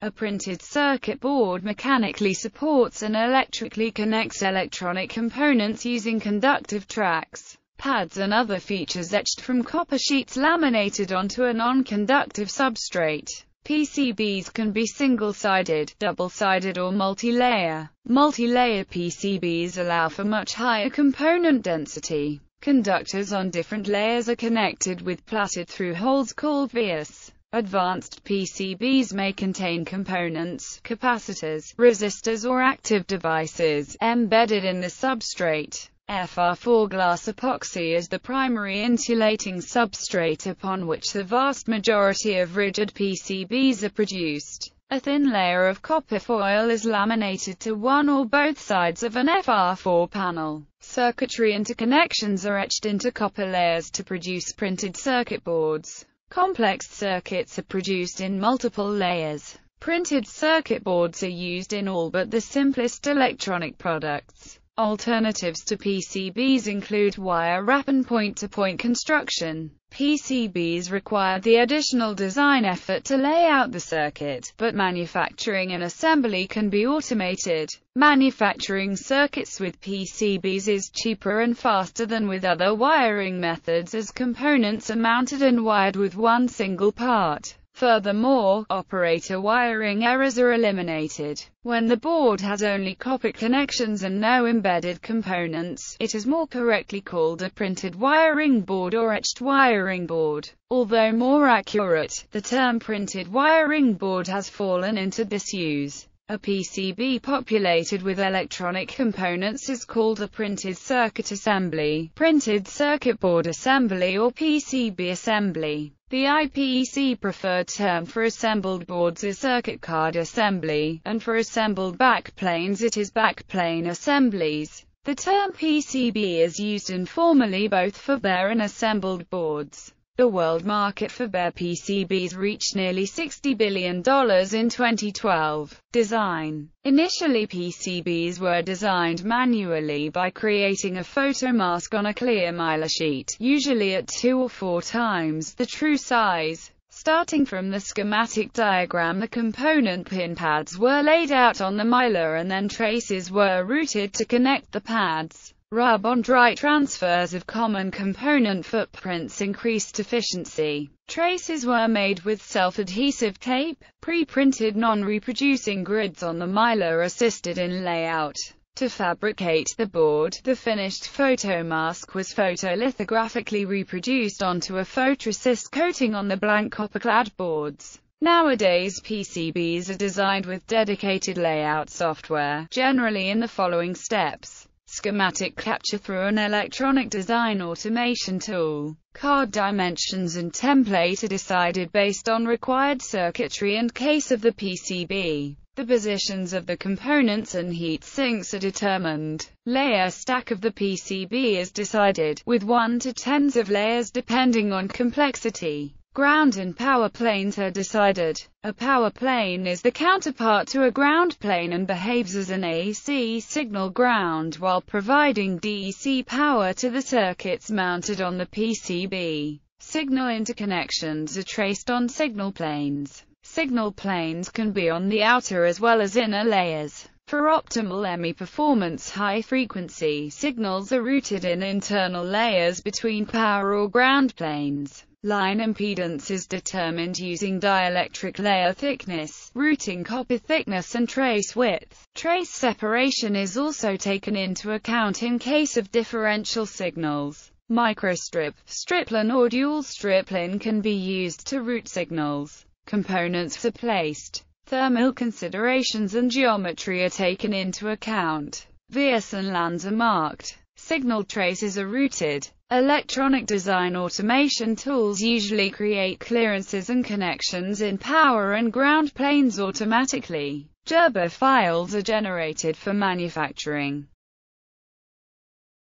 A printed circuit board mechanically supports and electrically connects electronic components using conductive tracks, pads and other features etched from copper sheets laminated onto a non-conductive substrate. PCBs can be single-sided, double-sided or multi-layer. Multi-layer PCBs allow for much higher component density. Conductors on different layers are connected with plated through holes called vias. Advanced PCBs may contain components, capacitors, resistors or active devices, embedded in the substrate. FR4 glass epoxy is the primary insulating substrate upon which the vast majority of rigid PCBs are produced. A thin layer of copper foil is laminated to one or both sides of an FR4 panel. Circuitry interconnections are etched into copper layers to produce printed circuit boards. Complex circuits are produced in multiple layers. Printed circuit boards are used in all but the simplest electronic products. Alternatives to PCBs include wire wrap and point-to-point -point construction. PCBs require the additional design effort to lay out the circuit, but manufacturing and assembly can be automated. Manufacturing circuits with PCBs is cheaper and faster than with other wiring methods as components are mounted and wired with one single part. Furthermore, operator wiring errors are eliminated. When the board has only copper connections and no embedded components, it is more correctly called a printed wiring board or etched wiring board. Although more accurate, the term printed wiring board has fallen into disuse. A PCB populated with electronic components is called a printed circuit assembly, printed circuit board assembly or PCB assembly. The IPC preferred term for assembled boards is circuit card assembly, and for assembled backplanes it is backplane assemblies. The term PCB is used informally both for bare and assembled boards. The world market for bare PCBs reached nearly $60 billion in 2012. Design Initially PCBs were designed manually by creating a photomask on a clear mylar sheet, usually at two or four times the true size. Starting from the schematic diagram the component pin pads were laid out on the mylar and then traces were routed to connect the pads. Rub-on-dry transfers of common component footprints increased efficiency. Traces were made with self-adhesive tape. Pre-printed non-reproducing grids on the mylar assisted in layout. To fabricate the board, the finished photomask was photolithographically reproduced onto a photoresist coating on the blank copper-clad boards. Nowadays PCBs are designed with dedicated layout software, generally in the following steps schematic capture through an electronic design automation tool. Card dimensions and template are decided based on required circuitry and case of the PCB. The positions of the components and heat sinks are determined. Layer stack of the PCB is decided, with 1 to tens of layers depending on complexity. Ground and power planes are decided. A power plane is the counterpart to a ground plane and behaves as an AC signal ground while providing DC power to the circuits mounted on the PCB. Signal interconnections are traced on signal planes. Signal planes can be on the outer as well as inner layers. For optimal EMI performance high-frequency signals are routed in internal layers between power or ground planes. Line impedance is determined using dielectric layer thickness, routing copper thickness and trace width. Trace separation is also taken into account in case of differential signals. Microstrip, stripline or dual stripline can be used to route signals. Components are placed. Thermal considerations and geometry are taken into account. And lands are marked. Signal traces are routed. Electronic design automation tools usually create clearances and connections in power and ground planes automatically. Gerber files are generated for manufacturing.